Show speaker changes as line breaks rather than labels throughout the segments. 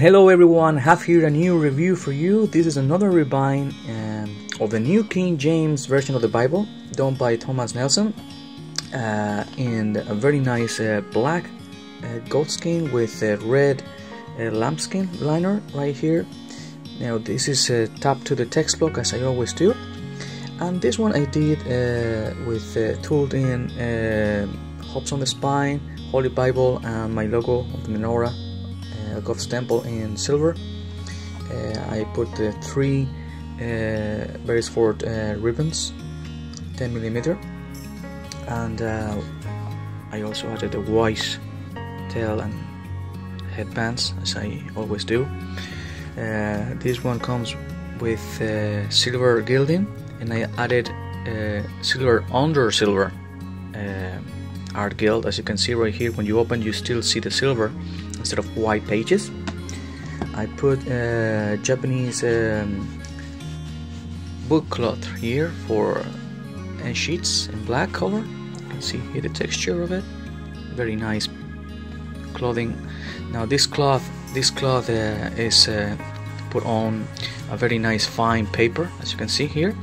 Hello everyone. Have here a new review for you. This is another rebind um, of the New King James version of the Bible, done by Thomas Nelson, uh, in a very nice uh, black uh, goat skin with a red uh, lambskin liner right here. Now this is uh, to the text block as I always do, and this one I did uh, with uh, tooled in uh, hops on the spine, Holy Bible, and my logo of the menorah God's temple in silver. Uh, I put three uh, Berisford uh, ribbons, 10 millimeter, and I also added a white tail and headbands, as I always do. Uh, this one comes with uh, silver gilding, and I added uh, silver under silver art gild. As you can see right here, when you open, you still see the silver instead of white pages. I put uh, Japanese um, book cloth here for uh, sheets in black color. You can see here the texture of it. Very nice clothing. Now this cloth, this cloth uh, is uh, put on a very nice fine paper, as you can see here,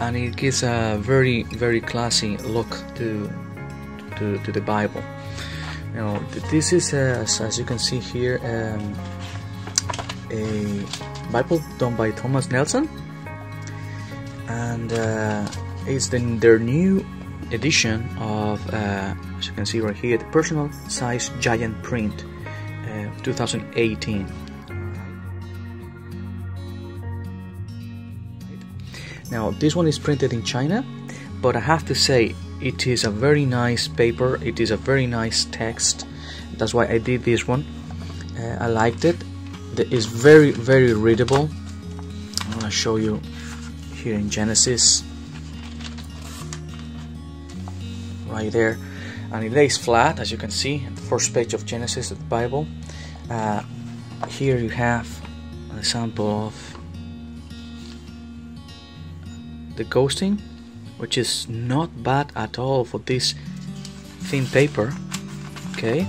and it gives a very very classy look to to, to the Bible. Now this is uh, as you can see here um, a Bible done by Thomas Nelson. And uh, it's the, their new edition of uh, as you can see right here the personal size giant print uh, 2018 now this one is printed in China but I have to say it is a very nice paper. It is a very nice text. That's why I did this one. Uh, I liked it. It is very very readable. I'm gonna show you here in Genesis. Right there. And it lays flat as you can see the first page of Genesis of the Bible. Uh, here you have an example of the ghosting which is not bad at all for this thin paper okay?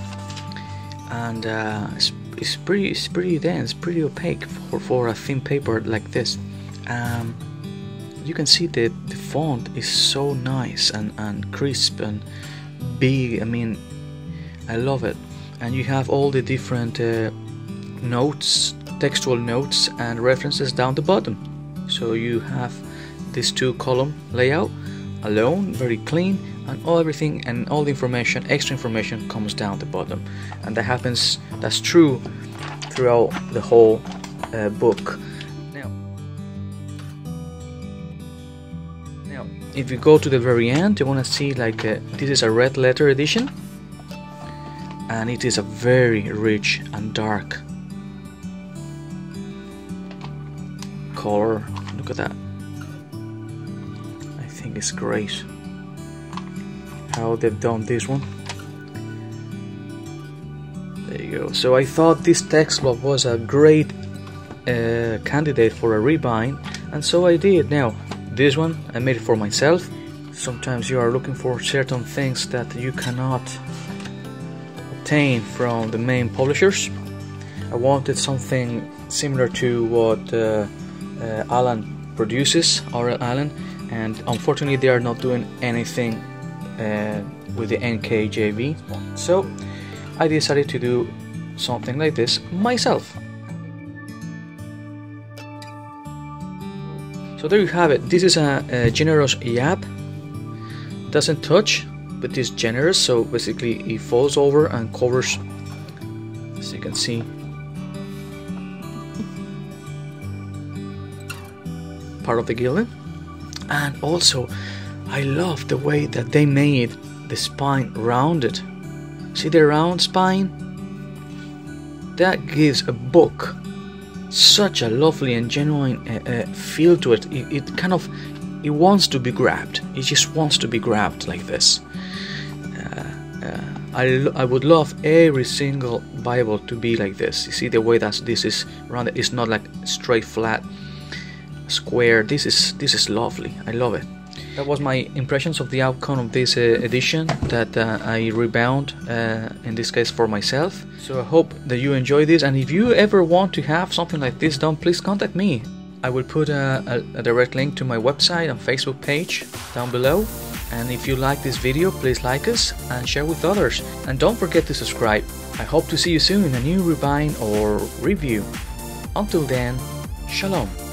And uh, it's, it's pretty it's pretty dense pretty opaque for, for a thin paper like this. Um, you can see the, the font is so nice and, and crisp and big I mean I love it. And you have all the different uh, notes textual notes and references down the bottom. So you have this two column layout alone very clean and all everything and all the information extra information comes down the bottom. And that happens that's true throughout the whole uh, book. Now now if you go to the very end you want to see like uh, this is a red letter edition. And it is a very rich and dark color. Look at that it's great how they've done this one. There you go. So I thought this text block was a great uh, candidate for a rebind and so I did. Now this one I made it for myself. Sometimes you are looking for certain things that you cannot obtain from the main publishers. I wanted something similar to what uh, uh, Allan produces, R.L. Allan, and unfortunately they are not doing anything uh, with the NKJV so I decided to do something like this myself. So there you have it. This is a, a generous yap doesn't touch but is generous. So basically it falls over and covers as you can see. Part of the gilding and also I love the way that they made the spine rounded. See the round spine? That gives a book such a lovely and genuine uh, uh, feel to it. it it kind of it wants to be grabbed. It just wants to be grabbed like this. Uh, uh I, I would love every single Bible to be like this. You see the way that this is rounded? It's not like straight flat square this is this is lovely I love it that was my impressions of the outcome of this uh, edition that uh, I rebound uh, in this case for myself. So I hope that you enjoy this and if you ever want to have something like this done, please contact me. I will put a, a, a direct link to my website and Facebook page down below. And if you like this video, please like us and share with others. And don't forget to subscribe. I hope to see you soon in a new Rebind or review. Until then, Shalom.